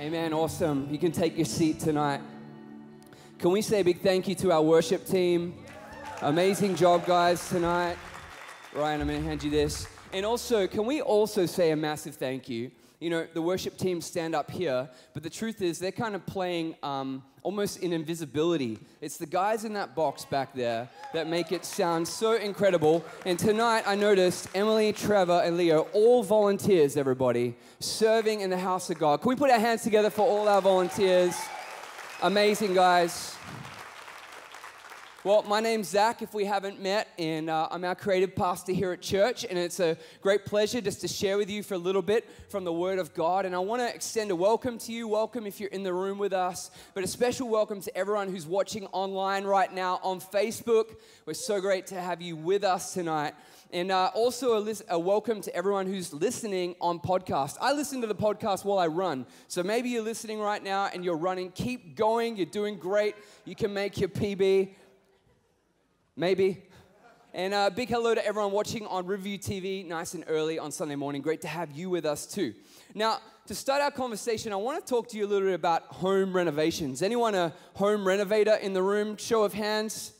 Amen. Awesome. You can take your seat tonight. Can we say a big thank you to our worship team? Amazing job, guys, tonight. Ryan, I'm going to hand you this. And also, can we also say a massive thank you? You know, the worship team stand up here, but the truth is they're kind of playing um, almost in invisibility. It's the guys in that box back there that make it sound so incredible. And tonight I noticed Emily, Trevor, and Leo, all volunteers, everybody, serving in the house of God. Can we put our hands together for all our volunteers? Amazing, guys. Well, my name's Zac, if we haven't met, and uh, I'm our creative pastor here at church, and it's a great pleasure just to share with you for a little bit from the Word of God. And I want to extend a welcome to you. Welcome if you're in the room with us, but a special welcome to everyone who's watching online right now on Facebook. We're so great to have you with us tonight. And uh, also a, a, welcome to everyone who's listening on podcast. I listen to the podcast while I run. So maybe you're listening right now and you're running. Keep going. You're doing great. You can make your PB. Maybe. And a uh, big hello to everyone watching on Review TV, nice and early on Sunday morning. Great to have you with us too. Now, to start our conversation, I want to talk to you a little bit about home renovations. Anyone a home renovator in the room? Show of hands.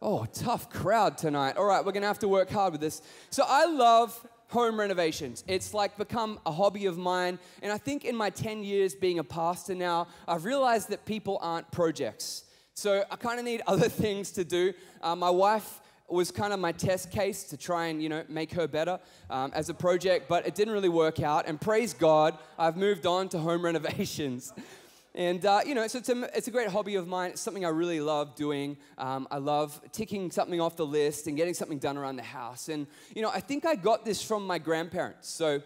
Oh, tough crowd tonight. All right, we're going to have to work hard with this. So, I love home renovations. It's like become a hobby of mine. And I think in my 10 years being a pastor now, I've realized that people aren't projects. So I kind of need other things to do. Uh, my wife was kind of my test case to try and you know make her better um, as a project, but it didn't really work out. And praise God, I've moved on to home renovations. And, uh, you know, so it's a, it's a great hobby of mine. It's something I really love doing. Um, I love ticking something off the list and getting something done around the house. And, you know, I think I got this from my grandparents. So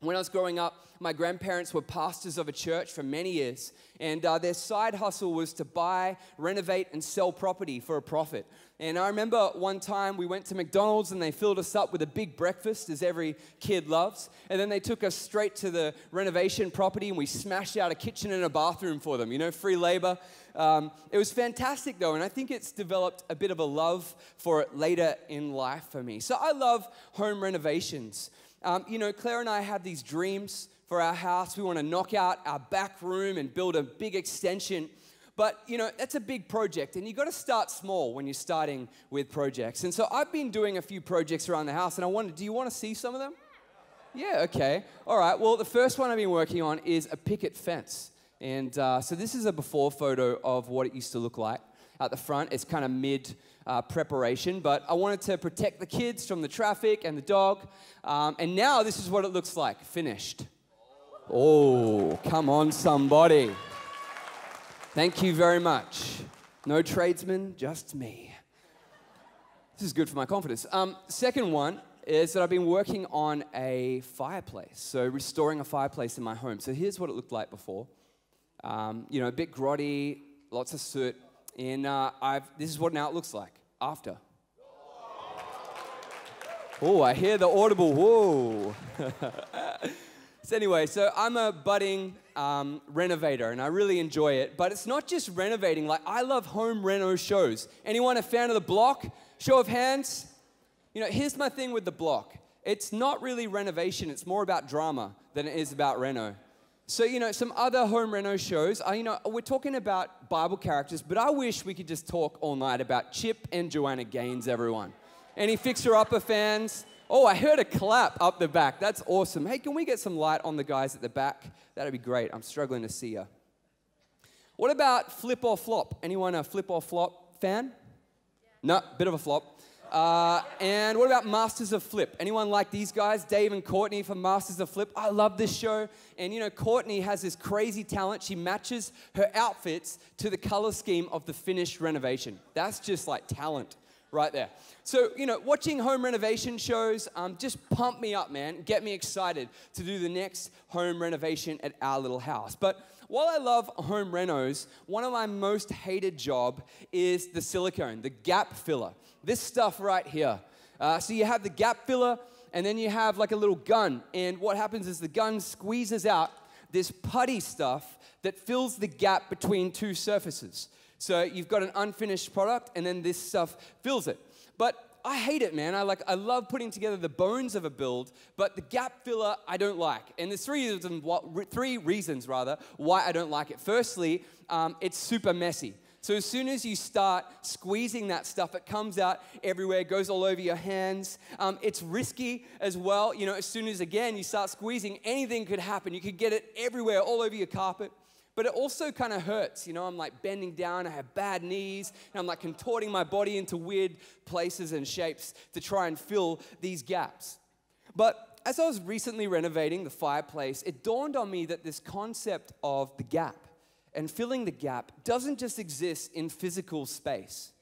when I was growing up, my grandparents were pastors of a church for many years, and uh, their side hustle was to buy, renovate, and sell property for a profit. And I remember one time we went to McDonald's and they filled us up with a big breakfast, as every kid loves. And then they took us straight to the renovation property and we smashed out a kitchen and a bathroom for them, you know, free labor. Um, it was fantastic though, and I think it's developed a bit of a love for it later in life for me. So I love home renovations. Um, you know, Claire and I have these dreams for our house. We want to knock out our back room and build a big extension. But, you know, that's a big project, and you've got to start small when you're starting with projects. And so I've been doing a few projects around the house, and I wondered, do you want to see some of them? Yeah, okay. All right, well, the first one I've been working on is a picket fence. And uh, so this is a before photo of what it used to look like at the front. It's kind of mid uh, preparation, but I wanted to protect the kids from the traffic and the dog. Um, and now this is what it looks like finished. Oh, come on, somebody. Thank you very much. No tradesman, just me. This is good for my confidence. Um, second one is that I've been working on a fireplace, so restoring a fireplace in my home. So here's what it looked like before. Um, you know, a bit grotty, lots of soot, and uh, I've, this is what now it looks like after. Oh, I hear the audible whoa. so, anyway, so I'm a budding um, renovator and I really enjoy it. But it's not just renovating, like, I love home reno shows. Anyone a fan of the block? Show of hands. You know, here's my thing with the block it's not really renovation, it's more about drama than it is about reno. So, you know, some other home reno shows, you know, we're talking about Bible characters, but I wish we could just talk all night about Chip and Joanna Gaines, everyone. Any Fixer Upper fans? Oh, I heard a clap up the back. That's awesome. Hey, can we get some light on the guys at the back? That'd be great. I'm struggling to see you. What about Flip or Flop? Anyone a Flip or Flop fan? No, bit of a flop. Uh, and what about Masters of Flip? Anyone like these guys? Dave and Courtney from Masters of Flip. I love this show. And you know, Courtney has this crazy talent. She matches her outfits to the color scheme of the finished renovation. That's just like talent right there. So, you know, watching home renovation shows um, just pump me up, man. Get me excited to do the next home renovation at our little house. But while I love home renos, one of my most hated job is the silicone, the gap filler. This stuff right here. Uh, so you have the gap filler, and then you have like a little gun. And what happens is the gun squeezes out this putty stuff that fills the gap between two surfaces. So you've got an unfinished product, and then this stuff fills it. But I hate it, man. I like I love putting together the bones of a build, but the gap filler I don't like. And there's three reasons, three reasons rather why I don't like it. Firstly, um, it's super messy. So as soon as you start squeezing that stuff, it comes out everywhere, goes all over your hands. Um, it's risky as well. You know, as soon as again you start squeezing, anything could happen. You could get it everywhere, all over your carpet but it also kind of hurts. You know, I'm like bending down, I have bad knees, and I'm like contorting my body into weird places and shapes to try and fill these gaps. But as I was recently renovating the fireplace, it dawned on me that this concept of the gap and filling the gap doesn't just exist in physical space,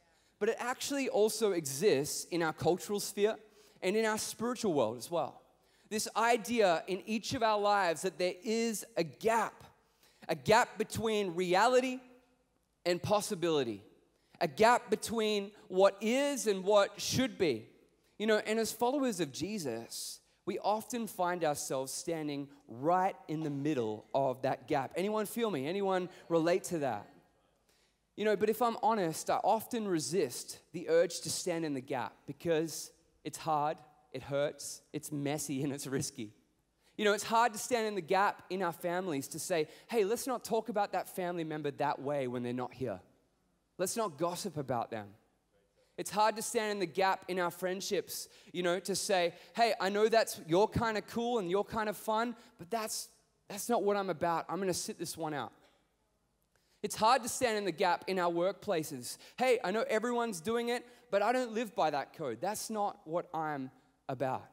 but it actually also exists in our cultural sphere and in our spiritual world as well. This idea in each of our lives that there is a gap a gap between reality and possibility, a gap between what is and what should be. You know, and as followers of Jesus, we often find ourselves standing right in the middle of that gap. Anyone feel me? Anyone relate to that? You know, but if I'm honest, I often resist the urge to stand in the gap because it's hard, it hurts, it's messy, and it's risky. You know, it's hard to stand in the gap in our families to say, hey, let's not talk about that family member that way when they're not here. Let's not gossip about them. It's hard to stand in the gap in our friendships, you know, to say, hey, I know that's you're kind of cool and you're kind of fun, but that's that's not what I'm about. I'm gonna sit this one out. It's hard to stand in the gap in our workplaces. Hey, I know everyone's doing it, but I don't live by that code. That's not what I'm about.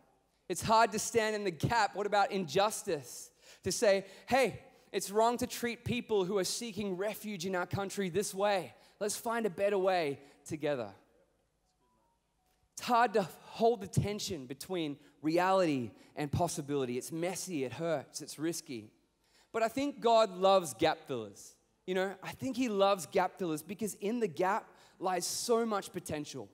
It's hard to stand in the gap. What about injustice? To say, hey, it's wrong to treat people who are seeking refuge in our country this way. Let's find a better way together. It's hard to hold the tension between reality and possibility. It's messy, it hurts, it's risky. But I think God loves gap fillers. You know, I think He loves gap fillers because in the gap lies so much potential.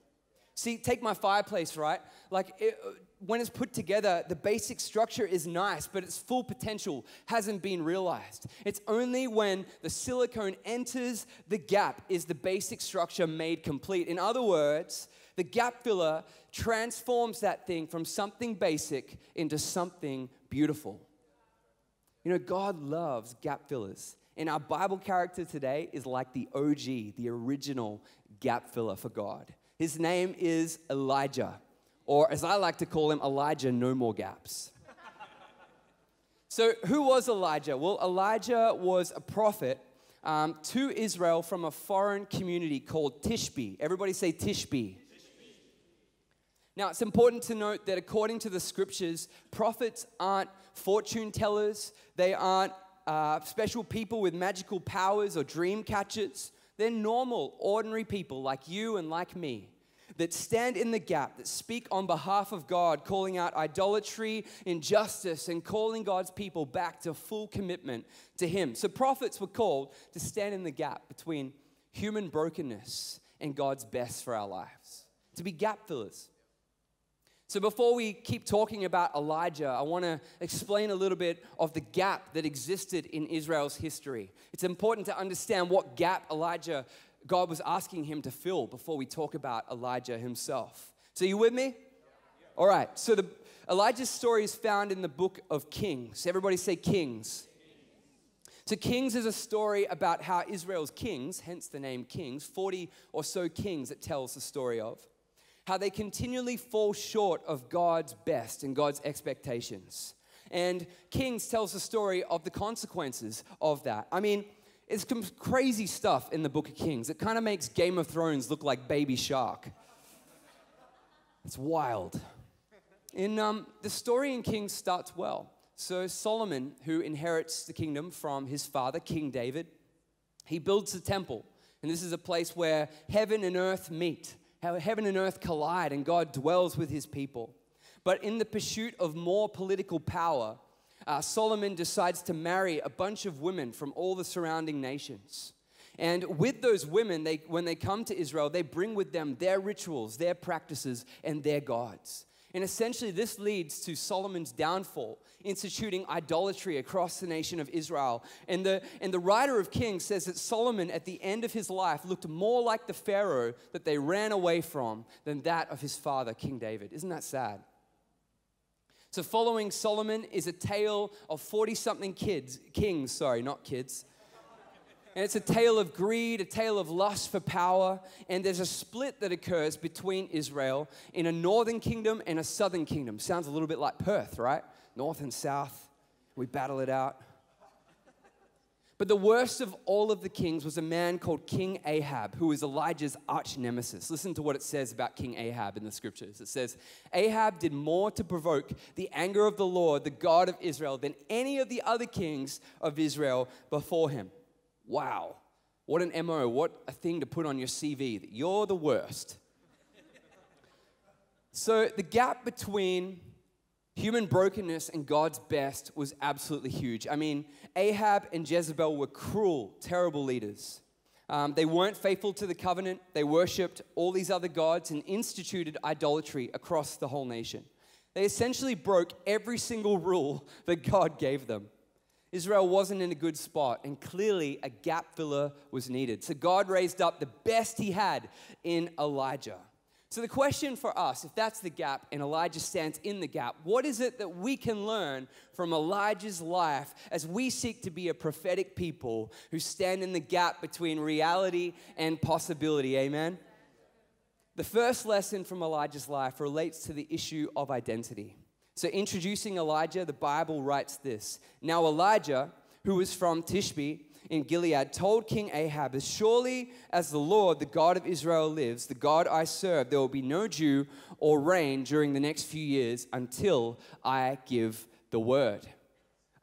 See, take my fireplace, right? Like, it, uh, when it's put together, the basic structure is nice, but its full potential hasn't been realized. It's only when the silicone enters the gap is the basic structure made complete. In other words, the gap filler transforms that thing from something basic into something beautiful. You know, God loves gap fillers. And our Bible character today is like the OG, the original gap filler for God. His name is Elijah or as I like to call him, Elijah, no more gaps. so, who was Elijah? Well, Elijah was a prophet um, to Israel from a foreign community called Tishbe. Everybody say Tishbe. Now, it's important to note that according to the scriptures, prophets aren't fortune tellers, they aren't uh, special people with magical powers or dream catchers. They're normal, ordinary people like you and like me that stand in the gap, that speak on behalf of God, calling out idolatry, injustice, and calling God's people back to full commitment to Him. So, prophets were called to stand in the gap between human brokenness and God's best for our lives, to be gap fillers. So, before we keep talking about Elijah, I want to explain a little bit of the gap that existed in Israel's history. It's important to understand what gap Elijah God was asking him to fill before we talk about Elijah himself. So, you with me? All right. So, the Elijah's story is found in the book of Kings. Everybody say Kings. So, Kings is a story about how Israel's kings, hence the name Kings, 40 or so kings it tells the story of, how they continually fall short of God's best and God's expectations. And Kings tells the story of the consequences of that. I mean, it's crazy stuff in the book of Kings. It kind of makes Game of Thrones look like Baby Shark. It's wild. In um, the story in Kings starts well. So Solomon, who inherits the kingdom from his father, King David, he builds the temple. And this is a place where heaven and earth meet, how heaven and earth collide, and God dwells with his people. But in the pursuit of more political power, uh, Solomon decides to marry a bunch of women from all the surrounding nations. And with those women, they, when they come to Israel, they bring with them their rituals, their practices, and their gods. And essentially, this leads to Solomon's downfall, instituting idolatry across the nation of Israel. And the, and the writer of Kings says that Solomon, at the end of his life, looked more like the Pharaoh that they ran away from than that of his father, King David. Isn't that sad? So, following Solomon is a tale of 40 something kids, kings, sorry, not kids, and it's a tale of greed, a tale of lust for power. And there's a split that occurs between Israel in a northern kingdom and a southern kingdom. Sounds a little bit like Perth, right? North and south. We battle it out. But the worst of all of the kings was a man called King Ahab, who was Elijah's arch nemesis. Listen to what it says about King Ahab in the scriptures. It says, Ahab did more to provoke the anger of the Lord, the God of Israel, than any of the other kings of Israel before him. Wow. What an MO, what a thing to put on your CV that you're the worst. so, the gap between human brokenness and God's best was absolutely huge. I mean, Ahab and Jezebel were cruel, terrible leaders. Um, they weren't faithful to the covenant. They worshipped all these other gods and instituted idolatry across the whole nation. They essentially broke every single rule that God gave them. Israel wasn't in a good spot, and clearly a gap filler was needed. So God raised up the best he had in Elijah. So, the question for us, if that's the gap and Elijah stands in the gap, what is it that we can learn from Elijah's life as we seek to be a prophetic people who stand in the gap between reality and possibility? Amen? The first lesson from Elijah's life relates to the issue of identity. So, introducing Elijah, the Bible writes this Now, Elijah, who was from Tishbe in Gilead, told King Ahab, As surely as the Lord, the God of Israel, lives, the God I serve, there will be no dew or rain during the next few years until I give the word.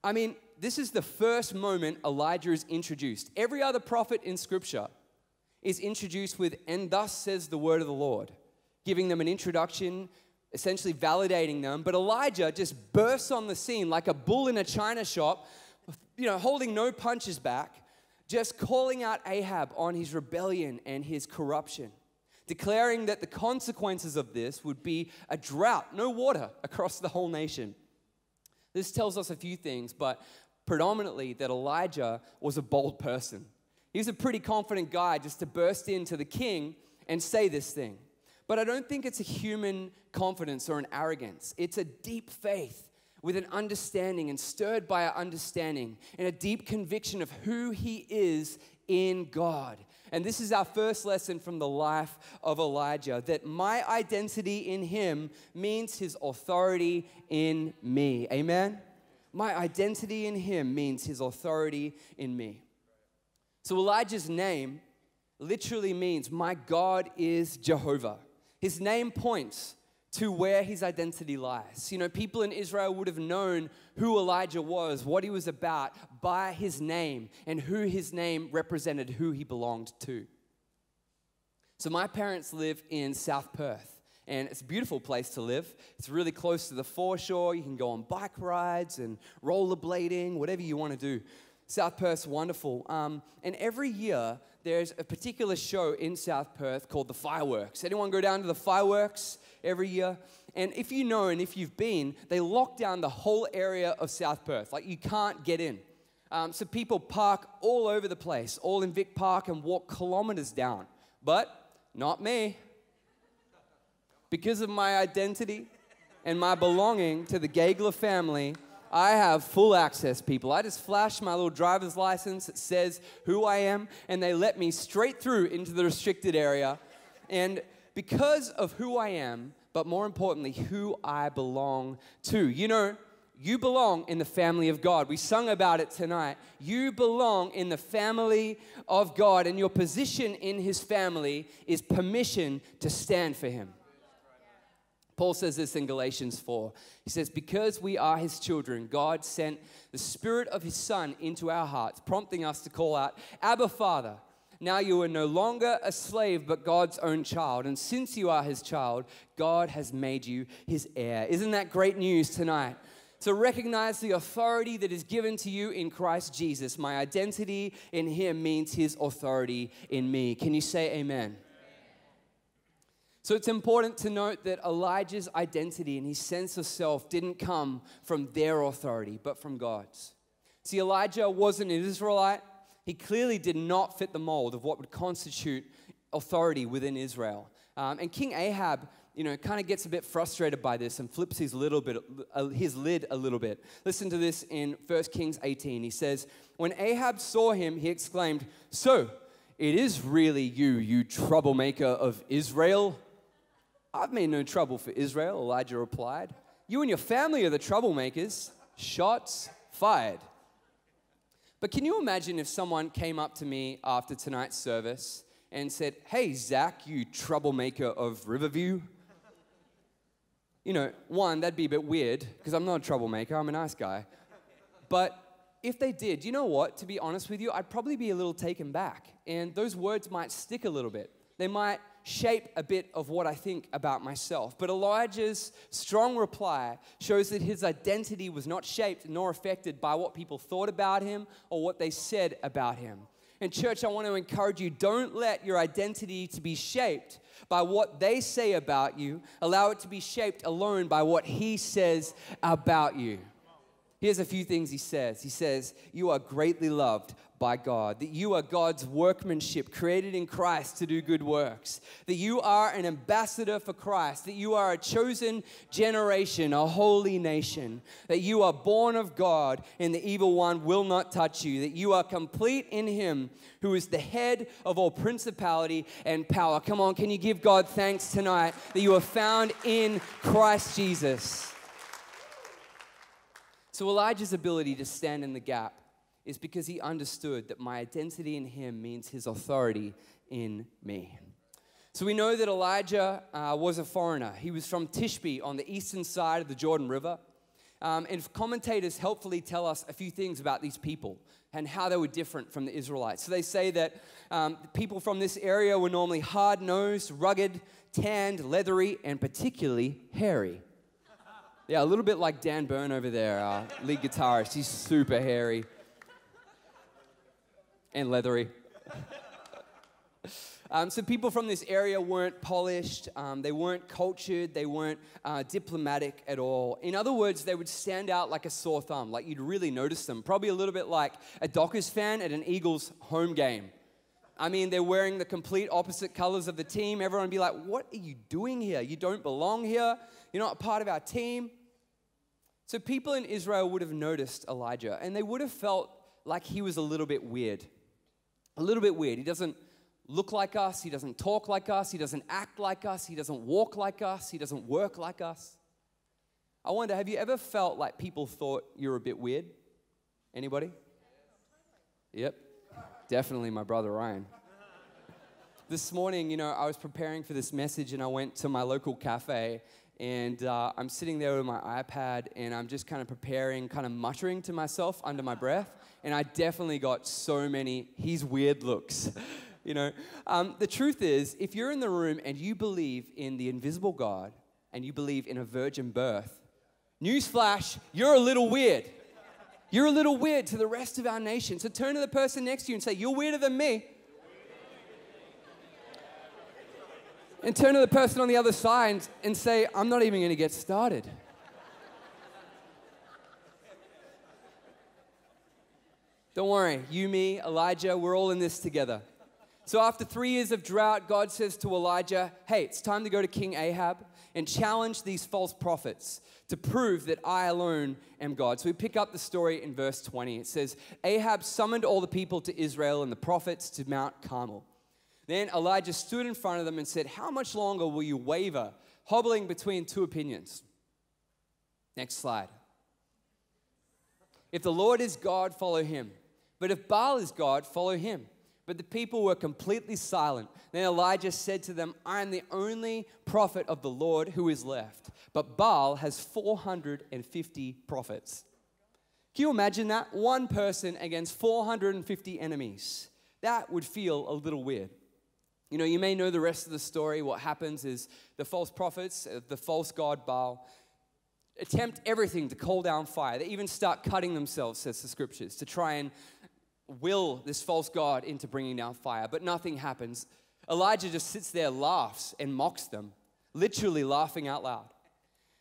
I mean, this is the first moment Elijah is introduced. Every other prophet in Scripture is introduced with, and thus says the word of the Lord, giving them an introduction essentially validating them. But Elijah just bursts on the scene like a bull in a china shop, you know, holding no punches back, just calling out Ahab on his rebellion and his corruption, declaring that the consequences of this would be a drought, no water across the whole nation. This tells us a few things, but predominantly that Elijah was a bold person. He was a pretty confident guy just to burst into the king and say this thing. But I don't think it's a human confidence or an arrogance. It's a deep faith with an understanding and stirred by an understanding and a deep conviction of who he is in God. And this is our first lesson from the life of Elijah that my identity in him means his authority in me. Amen? My identity in him means his authority in me. So Elijah's name literally means my God is Jehovah. His name points to where his identity lies. You know, people in Israel would have known who Elijah was, what he was about by his name, and who his name represented who he belonged to. So, my parents live in South Perth, and it's a beautiful place to live. It's really close to the foreshore. You can go on bike rides and rollerblading, whatever you want to do. South Perth's wonderful. Um, and every year, there's a particular show in South Perth called the Fireworks. Anyone go down to the fireworks every year? And if you know and if you've been, they lock down the whole area of South Perth. Like you can't get in. Um, so people park all over the place, all in Vic Park, and walk kilometers down. But not me. Because of my identity and my belonging to the Gageler family, I have full access, people. I just flash my little driver's license that says who I am, and they let me straight through into the restricted area. And because of who I am, but more importantly, who I belong to. You know, you belong in the family of God. We sung about it tonight. You belong in the family of God, and your position in His family is permission to stand for Him. Paul says this in Galatians 4. He says, Because we are his children, God sent the Spirit of his Son into our hearts, prompting us to call out, Abba, Father. Now you are no longer a slave, but God's own child. And since you are his child, God has made you his heir. Isn't that great news tonight? To recognize the authority that is given to you in Christ Jesus. My identity in him means his authority in me. Can you say amen? So it's important to note that Elijah's identity and his sense of self didn't come from their authority, but from God's. See, Elijah wasn't an Israelite. He clearly did not fit the mold of what would constitute authority within Israel. Um, and King Ahab, you know, kind of gets a bit frustrated by this and flips his, little bit, uh, his lid a little bit. Listen to this in 1 Kings 18. He says, When Ahab saw him, he exclaimed, So, it is really you, you troublemaker of Israel. I've made no trouble for Israel, Elijah replied. You and your family are the troublemakers. Shots fired. But can you imagine if someone came up to me after tonight's service and said, Hey, Zac, you troublemaker of Riverview? You know, one, that'd be a bit weird because I'm not a troublemaker, I'm a nice guy. But if they did, you know what? To be honest with you, I'd probably be a little taken back. And those words might stick a little bit. They might shape a bit of what I think about myself. But Elijah's strong reply shows that his identity was not shaped nor affected by what people thought about him or what they said about him. And church, I want to encourage you don't let your identity to be shaped by what they say about you. Allow it to be shaped alone by what he says about you. Here's a few things he says. He says, You are greatly loved by God, that you are God's workmanship created in Christ to do good works, that you are an ambassador for Christ, that you are a chosen generation, a holy nation, that you are born of God and the evil one will not touch you, that you are complete in Him who is the head of all principality and power. Come on, can you give God thanks tonight that you are found in Christ Jesus? So Elijah's ability to stand in the gap is because he understood that my identity in him means his authority in me. So we know that Elijah uh, was a foreigner. He was from Tishbe on the eastern side of the Jordan River. Um, and commentators helpfully tell us a few things about these people and how they were different from the Israelites. So they say that um, people from this area were normally hard nosed, rugged, tanned, leathery, and particularly hairy. Yeah, a little bit like Dan Byrne over there, uh, lead guitarist. He's super hairy and leathery. Um, so people from this area weren't polished, um, they weren't cultured, they weren't uh, diplomatic at all. In other words, they would stand out like a sore thumb, like you'd really notice them. Probably a little bit like a Dockers fan at an Eagles home game. I mean, they're wearing the complete opposite colors of the team. Everyone would be like, What are you doing here? You don't belong here. You're not a part of our team. So people in Israel would have noticed Elijah and they would have felt like he was a little bit weird a little bit weird. He doesn't look like us, he doesn't talk like us, he doesn't act like us, he doesn't walk like us, he doesn't work like us. I wonder, have you ever felt like people thought you're a bit weird? Anybody? Yep, definitely my brother Ryan. This morning, you know, I was preparing for this message and I went to my local cafe and uh, I'm sitting there with my iPad and I'm just kind of preparing, kind of muttering to myself under my breath and I definitely got so many he's weird looks. you know, um, the truth is, if you're in the room and you believe in the invisible God and you believe in a virgin birth, newsflash, you're a little weird. You're a little weird to the rest of our nation. So turn to the person next to you and say, You're weirder than me. And turn to the person on the other side and say, I'm not even going to get started. Don't worry, you, me, Elijah, we're all in this together. So, after three years of drought, God says to Elijah, Hey, it's time to go to King Ahab and challenge these false prophets to prove that I alone am God. So, we pick up the story in verse 20. It says, Ahab summoned all the people to Israel and the prophets to Mount Carmel. Then Elijah stood in front of them and said, How much longer will you waver, hobbling between two opinions? Next slide. If the Lord is God, follow him. But if Baal is God, follow him. But the people were completely silent. Then Elijah said to them, I am the only prophet of the Lord who is left, but Baal has 450 prophets. Can you imagine that? One person against 450 enemies. That would feel a little weird. You know, you may know the rest of the story. What happens is the false prophets, uh, the false god Baal, attempt everything to call down fire. They even start cutting themselves, says the scriptures, to try and will this false god into bringing down fire, but nothing happens. Elijah just sits there, laughs, and mocks them. literally laughing out loud.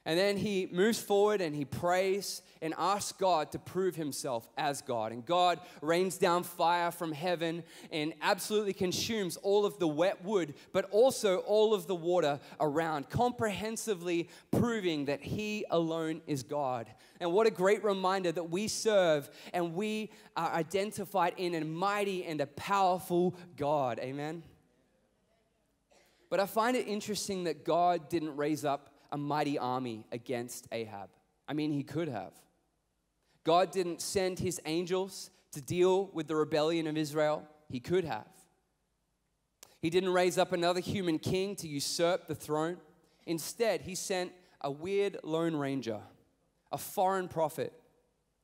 And then he moves forward and he prays and asks God to prove himself as God. And God rains down fire from heaven and absolutely consumes all of the wet wood, but also all of the water around, comprehensively proving that he alone is God. And what a great reminder that we serve and we are identified in a mighty and a powerful God. Amen. But I find it interesting that God didn't raise up a mighty army against Ahab. I mean, he could have. God didn't send his angels to deal with the rebellion of Israel. He could have. He didn't raise up another human king to usurp the throne. Instead, he sent a weird lone ranger, a foreign prophet.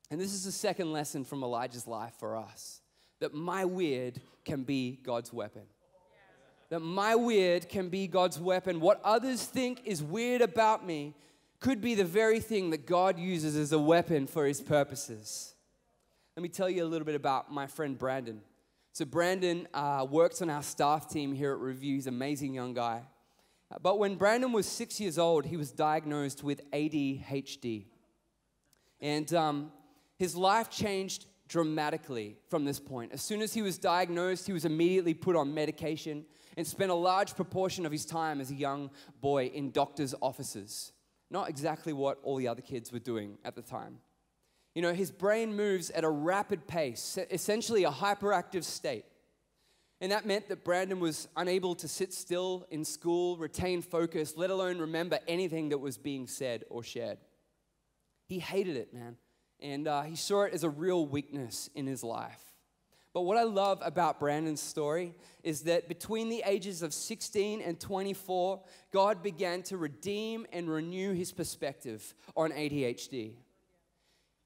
And this is the second lesson from Elijah's life for us that my weird can be God's weapon that my weird can be God's weapon. What others think is weird about me could be the very thing that God uses as a weapon for his purposes. Let me tell you a little bit about my friend Brandon. So, Brandon uh, works on our staff team here at Review. He's an amazing young guy. But when Brandon was six years old, he was diagnosed with ADHD. And um, his life changed dramatically from this point. As soon as he was diagnosed, he was immediately put on medication and spent a large proportion of his time as a young boy in doctor's offices. Not exactly what all the other kids were doing at the time. You know, his brain moves at a rapid pace, essentially a hyperactive state. And that meant that Brandon was unable to sit still in school, retain focus, let alone remember anything that was being said or shared. He hated it, man. And uh, he saw it as a real weakness in his life. But what I love about Brandon's story is that between the ages of 16 and 24, God began to redeem and renew his perspective on ADHD.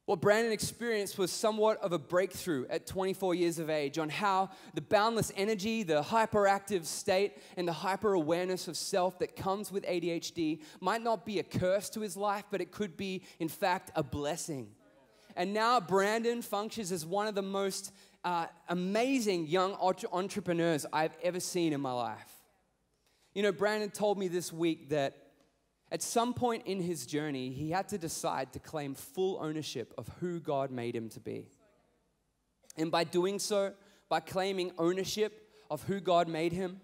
What Brandon experienced was somewhat of a breakthrough at 24 years of age on how the boundless energy, the hyperactive state, and the hyper awareness of self that comes with ADHD might not be a curse to his life, but it could be, in fact, a blessing. And now Brandon functions as one of the most uh, amazing young entrepreneurs I've ever seen in my life. You know, Brandon told me this week that at some point in his journey, he had to decide to claim full ownership of who God made him to be. And by doing so, by claiming ownership of who God made him,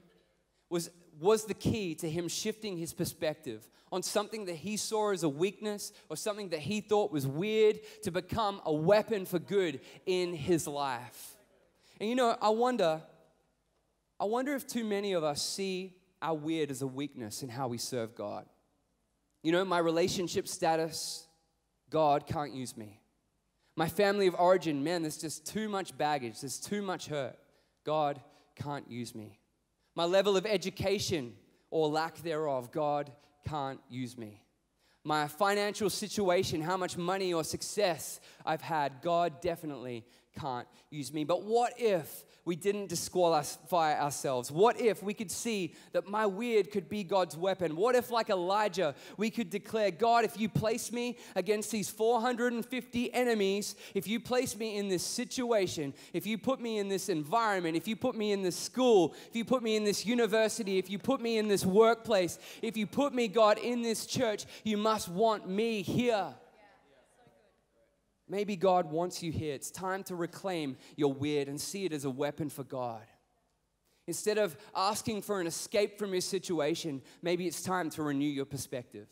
was, was the key to him shifting his perspective on something that he saw as a weakness or something that he thought was weird to become a weapon for good in his life. And you know, I wonder, I wonder if too many of us see our weird as a weakness in how we serve God. You know, my relationship status, God can't use me. My family of origin, man, there's just too much baggage, there's too much hurt. God can't use me. My level of education or lack thereof, God can't use me. My financial situation, how much money or success I've had, God definitely can't use me. But what if we didn't disqualify ourselves? What if we could see that my weird could be God's weapon? What if, like Elijah, we could declare, God, if you place me against these 450 enemies, if you place me in this situation, if you put me in this environment, if you put me in this school, if you put me in this university, if you put me in this workplace, if you put me, God, in this church, you must want me here. Maybe God wants you here. It's time to reclaim your weird and see it as a weapon for God. Instead of asking for an escape from your situation, maybe it's time to renew your perspective.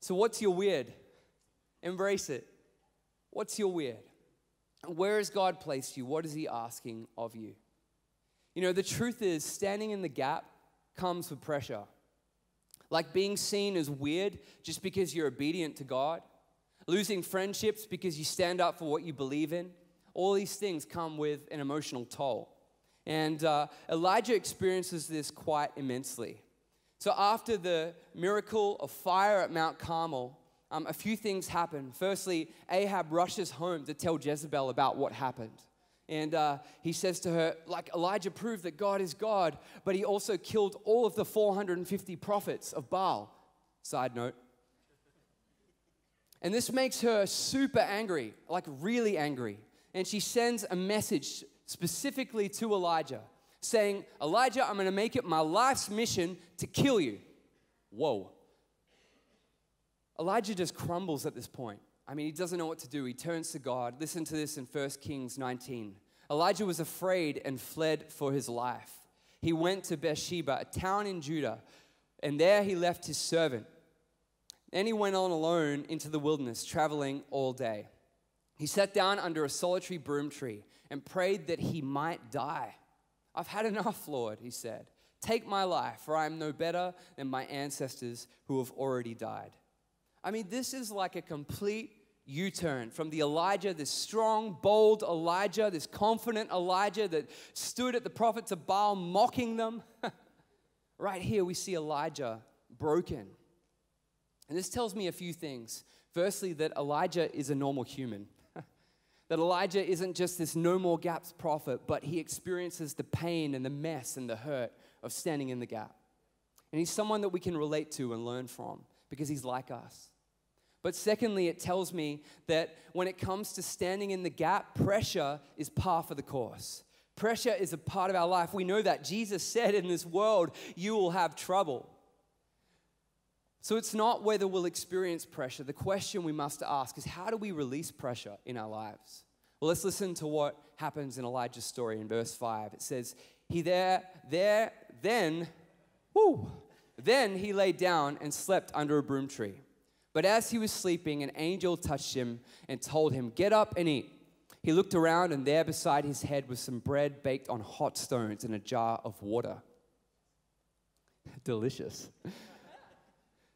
So, what's your weird? Embrace it. What's your weird? Where has God placed you? What is He asking of you? You know, the truth is, standing in the gap comes with pressure. Like being seen as weird just because you're obedient to God losing friendships because you stand up for what you believe in. All these things come with an emotional toll. And uh, Elijah experiences this quite immensely. So, after the miracle of fire at Mount Carmel, um, a few things happen. Firstly, Ahab rushes home to tell Jezebel about what happened. And uh, he says to her, like Elijah proved that God is God, but he also killed all of the 450 prophets of Baal. Side note, and this makes her super angry, like really angry. And she sends a message specifically to Elijah saying, Elijah, I'm going to make it my life's mission to kill you. Whoa. Elijah just crumbles at this point. I mean, he doesn't know what to do. He turns to God. Listen to this in 1 Kings 19. Elijah was afraid and fled for his life. He went to Beersheba, a town in Judah, and there he left his servant. Then he went on alone into the wilderness, traveling all day. He sat down under a solitary broom tree and prayed that he might die. I've had enough, Lord, he said. Take my life, for I am no better than my ancestors who have already died. I mean, this is like a complete U turn from the Elijah, this strong, bold Elijah, this confident Elijah that stood at the prophets of Baal mocking them. right here, we see Elijah broken. And this tells me a few things. Firstly, that Elijah is a normal human. that Elijah isn't just this no more gaps prophet, but he experiences the pain and the mess and the hurt of standing in the gap. And he's someone that we can relate to and learn from because he's like us. But secondly, it tells me that when it comes to standing in the gap, pressure is par for the course. Pressure is a part of our life. We know that. Jesus said, In this world, you will have trouble. So it's not whether we'll experience pressure. The question we must ask is how do we release pressure in our lives? Well, let's listen to what happens in Elijah's story in verse 5. It says, He there, there, then, whoo, then he lay down and slept under a broom tree. But as he was sleeping, an angel touched him and told him, Get up and eat. He looked around, and there beside his head was some bread baked on hot stones and a jar of water. Delicious.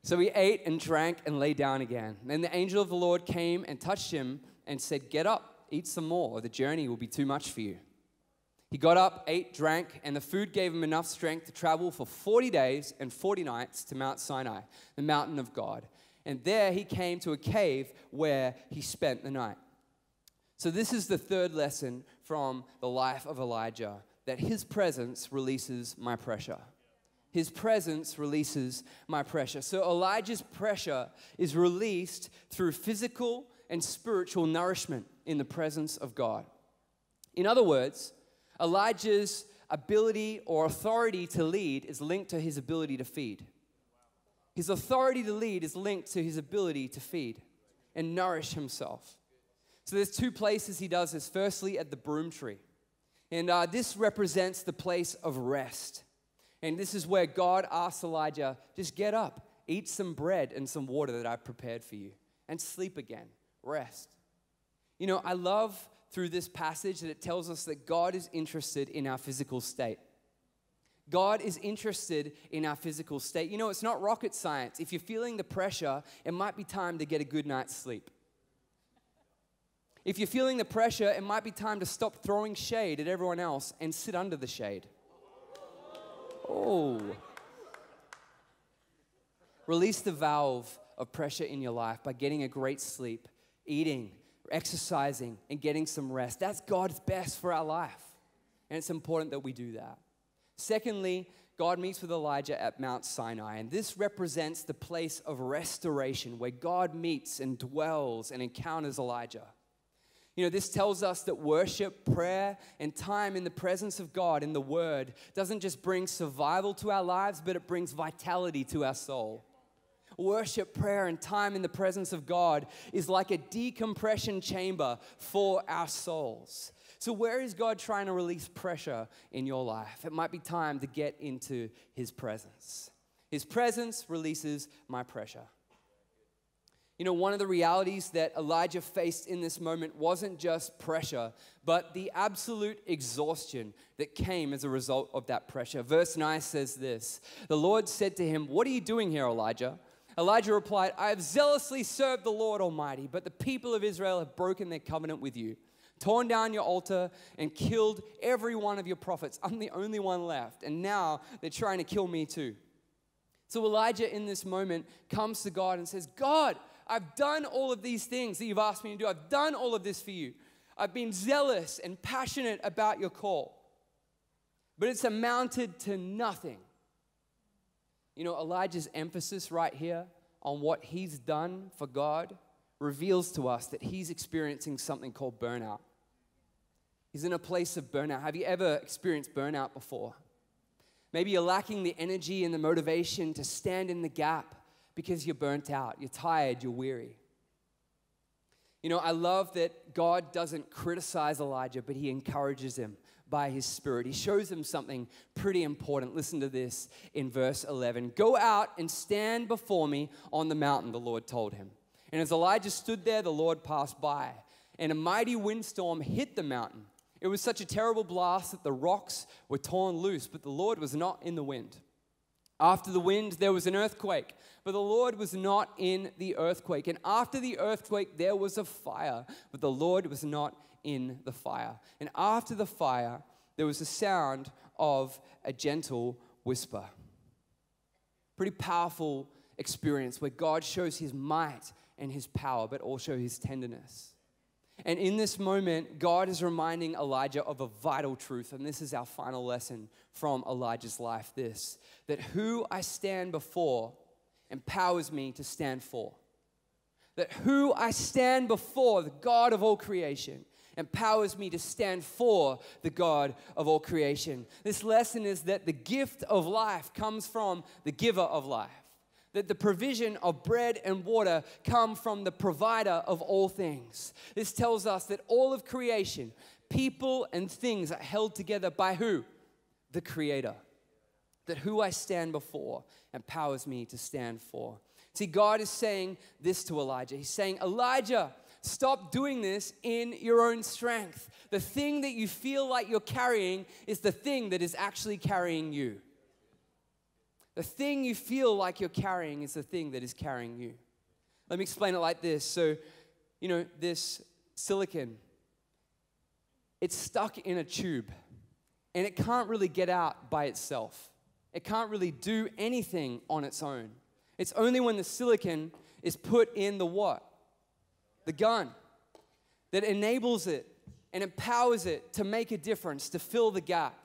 So he ate and drank and lay down again. Then the angel of the Lord came and touched him and said, Get up, eat some more, or the journey will be too much for you. He got up, ate, drank, and the food gave him enough strength to travel for 40 days and 40 nights to Mount Sinai, the mountain of God and there he came to a cave where he spent the night. So, this is the third lesson from the life of Elijah that his presence releases my pressure. His presence releases my pressure. So, Elijah's pressure is released through physical and spiritual nourishment in the presence of God. In other words, Elijah's ability or authority to lead is linked to his ability to feed. His authority to lead is linked to his ability to feed and nourish himself. So there's two places he does this. Firstly, at the broom tree. And uh, this represents the place of rest. And this is where God asks Elijah, just get up, eat some bread and some water that I've prepared for you, and sleep again. Rest. You know, I love through this passage that it tells us that God is interested in our physical state. God is interested in our physical state. You know, it's not rocket science. If you're feeling the pressure, it might be time to get a good night's sleep. If you're feeling the pressure, it might be time to stop throwing shade at everyone else and sit under the shade. Oh. Release the valve of pressure in your life by getting a great sleep, eating, exercising, and getting some rest. That's God's best for our life. And it's important that we do that. Secondly, God meets with Elijah at Mount Sinai, and this represents the place of restoration where God meets and dwells and encounters Elijah. You know, this tells us that worship, prayer, and time in the presence of God in the Word doesn't just bring survival to our lives, but it brings vitality to our soul. Worship, prayer, and time in the presence of God is like a decompression chamber for our souls. So, where is God trying to release pressure in your life? It might be time to get into His presence. His presence releases my pressure. You know, one of the realities that Elijah faced in this moment wasn't just pressure, but the absolute exhaustion that came as a result of that pressure. Verse 9 says this The Lord said to him, What are you doing here, Elijah? Elijah replied, I have zealously served the Lord Almighty, but the people of Israel have broken their covenant with you torn down your altar, and killed every one of your prophets. I'm the only one left. And now they're trying to kill me too. So Elijah, in this moment, comes to God and says, God, I've done all of these things that you've asked me to do. I've done all of this for you. I've been zealous and passionate about your call. But it's amounted to nothing. You know, Elijah's emphasis right here on what he's done for God reveals to us that he's experiencing something called burnout. He's in a place of burnout. Have you ever experienced burnout before? Maybe you're lacking the energy and the motivation to stand in the gap because you're burnt out, you're tired, you're weary. You know, I love that God doesn't criticize Elijah, but he encourages him by his spirit. He shows him something pretty important. Listen to this in verse 11 Go out and stand before me on the mountain, the Lord told him. And as Elijah stood there, the Lord passed by, and a mighty windstorm hit the mountain. It was such a terrible blast that the rocks were torn loose, but the Lord was not in the wind. After the wind, there was an earthquake, but the Lord was not in the earthquake. And after the earthquake, there was a fire, but the Lord was not in the fire. And after the fire, there was a sound of a gentle whisper. Pretty powerful experience where God shows his might and his power, but also his tenderness. And in this moment, God is reminding Elijah of a vital truth. And this is our final lesson from Elijah's life this that who I stand before empowers me to stand for. That who I stand before, the God of all creation, empowers me to stand for the God of all creation. This lesson is that the gift of life comes from the giver of life that the provision of bread and water come from the provider of all things. This tells us that all of creation, people and things are held together by who? The Creator. That who I stand before empowers me to stand for. See, God is saying this to Elijah. He's saying, Elijah, stop doing this in your own strength. The thing that you feel like you're carrying is the thing that is actually carrying you. The thing you feel like you're carrying is the thing that is carrying you. Let me explain it like this. So, you know, this silicon, it's stuck in a tube and it can't really get out by itself. It can't really do anything on its own. It's only when the silicon is put in the what? The gun that enables it and empowers it to make a difference, to fill the gap.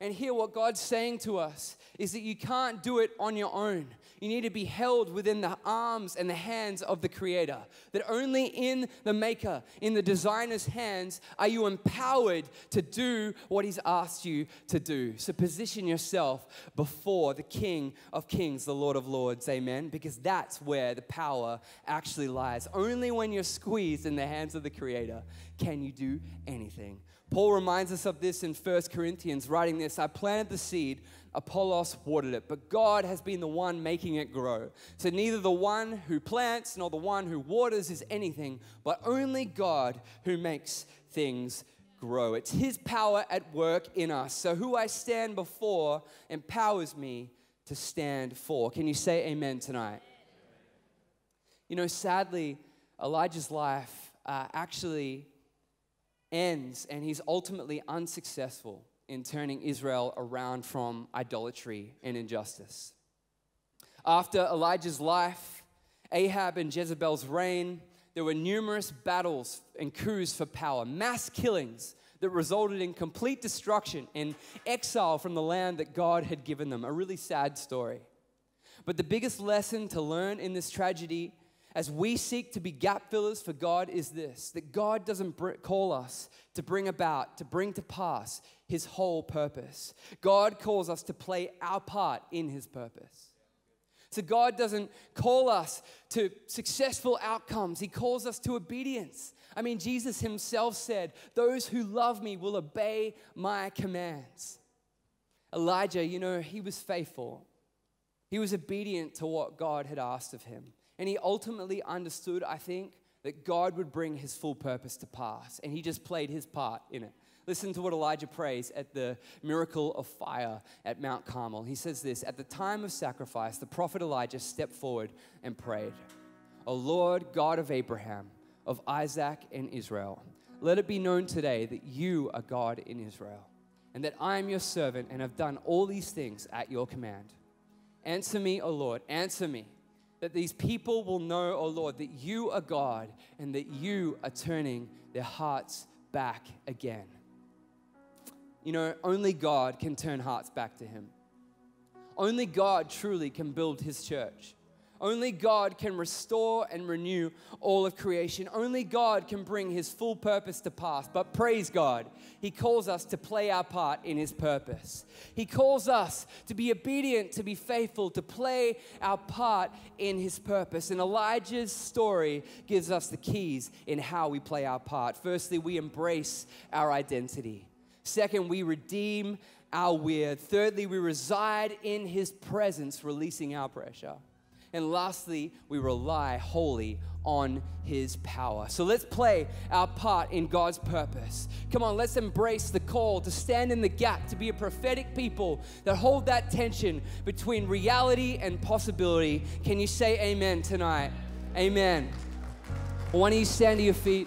And hear what God's saying to us is that you can't do it on your own. You need to be held within the arms and the hands of the Creator. That only in the Maker, in the designer's hands, are you empowered to do what He's asked you to do. So position yourself before the King of Kings, the Lord of Lords. Amen. Because that's where the power actually lies. Only when you're squeezed in the hands of the Creator can you do anything. Paul reminds us of this in 1 Corinthians, writing this I planted the seed, Apollos watered it, but God has been the one making it grow. So neither the one who plants nor the one who waters is anything, but only God who makes things grow. It's His power at work in us. So who I stand before empowers me to stand for. Can you say amen tonight? You know, sadly, Elijah's life uh, actually ends and he's ultimately unsuccessful in turning Israel around from idolatry and injustice. After Elijah's life, Ahab and Jezebel's reign, there were numerous battles and coups for power, mass killings that resulted in complete destruction and exile from the land that God had given them. A really sad story. But the biggest lesson to learn in this tragedy as we seek to be gap fillers for God is this that God doesn't br- call us to bring about, to bring to pass His whole purpose. God calls us to play our part in His purpose. So God doesn't call us to successful outcomes, He calls us to obedience. I mean, Jesus Himself said, Those who love me will obey my commands. Elijah, you know, he was faithful. He was obedient to what God had asked of him. And he ultimately understood, I think, that God would bring his full purpose to pass. And he just played his part in it. Listen to what Elijah prays at the miracle of fire at Mount Carmel. He says this At the time of sacrifice, the prophet Elijah stepped forward and prayed, O Lord, God of Abraham, of Isaac, and Israel, let it be known today that you are God in Israel, and that I am your servant and have done all these things at your command. Answer me, O Lord, answer me that these people will know, oh Lord, that you are God and that you are turning their hearts back again. You know, only God can turn hearts back to Him. Only God truly can build His church. Only God can restore and renew all of creation. Only God can bring his full purpose to pass. But praise God, he calls us to play our part in his purpose. He calls us to be obedient, to be faithful, to play our part in his purpose. And Elijah's story gives us the keys in how we play our part. Firstly, we embrace our identity. Second, we redeem our weird. Thirdly, we reside in his presence, releasing our pressure. And lastly, we rely wholly on his power. So let's play our part in God's purpose. Come on, let's embrace the call to stand in the gap, to be a prophetic people that hold that tension between reality and possibility. Can you say amen tonight? Amen. Why don't you stand to your feet?